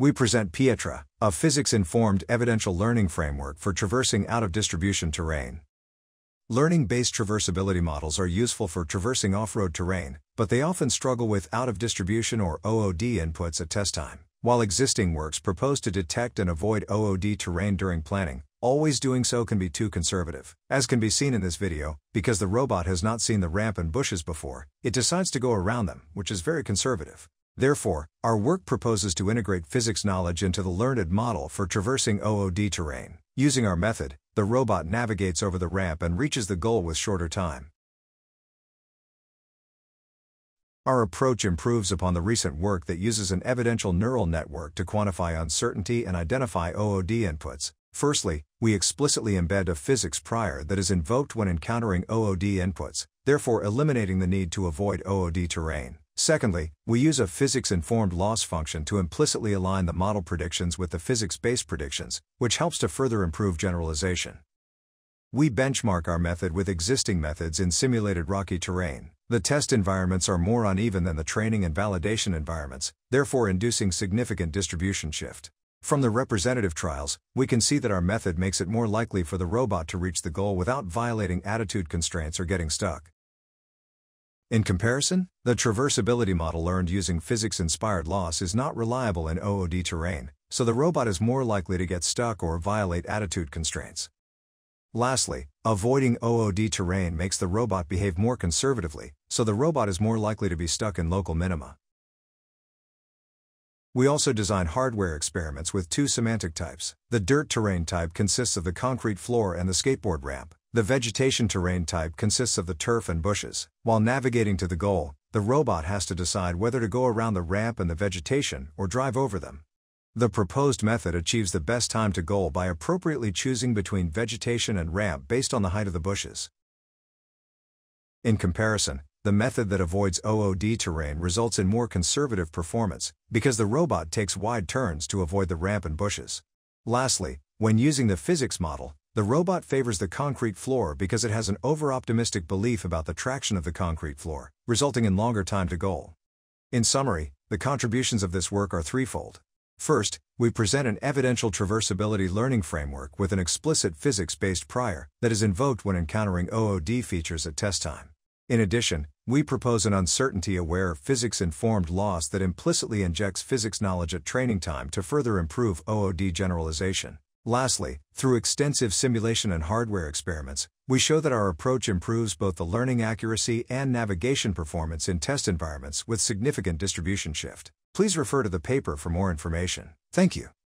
we present Pietra, a physics-informed evidential learning framework for traversing out-of-distribution terrain. Learning-based traversability models are useful for traversing off-road terrain, but they often struggle with out-of-distribution or OOD inputs at test time. While existing works propose to detect and avoid OOD terrain during planning, always doing so can be too conservative. As can be seen in this video, because the robot has not seen the ramp and bushes before, it decides to go around them, which is very conservative. Therefore, our work proposes to integrate physics knowledge into the learned model for traversing OOD terrain. Using our method, the robot navigates over the ramp and reaches the goal with shorter time. Our approach improves upon the recent work that uses an evidential neural network to quantify uncertainty and identify OOD inputs. Firstly, we explicitly embed a physics prior that is invoked when encountering OOD inputs, therefore eliminating the need to avoid OOD terrain. Secondly, we use a physics-informed loss function to implicitly align the model predictions with the physics-based predictions, which helps to further improve generalization. We benchmark our method with existing methods in simulated rocky terrain. The test environments are more uneven than the training and validation environments, therefore inducing significant distribution shift. From the representative trials, we can see that our method makes it more likely for the robot to reach the goal without violating attitude constraints or getting stuck. In comparison, the traversability model learned using physics-inspired loss is not reliable in OOD terrain, so the robot is more likely to get stuck or violate attitude constraints. Lastly, avoiding OOD terrain makes the robot behave more conservatively, so the robot is more likely to be stuck in local minima. We also design hardware experiments with two semantic types. The dirt terrain type consists of the concrete floor and the skateboard ramp. The vegetation terrain type consists of the turf and bushes. While navigating to the goal, the robot has to decide whether to go around the ramp and the vegetation or drive over them. The proposed method achieves the best time to goal by appropriately choosing between vegetation and ramp based on the height of the bushes. In comparison, the method that avoids OOD terrain results in more conservative performance, because the robot takes wide turns to avoid the ramp and bushes. Lastly, when using the physics model, the robot favors the concrete floor because it has an over-optimistic belief about the traction of the concrete floor, resulting in longer time to goal. In summary, the contributions of this work are threefold. First, we present an evidential traversability learning framework with an explicit physics-based prior that is invoked when encountering OOD features at test time. In addition, we propose an uncertainty-aware, physics-informed loss that implicitly injects physics knowledge at training time to further improve OOD generalization. Lastly, through extensive simulation and hardware experiments, we show that our approach improves both the learning accuracy and navigation performance in test environments with significant distribution shift. Please refer to the paper for more information. Thank you.